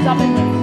Elizabeth.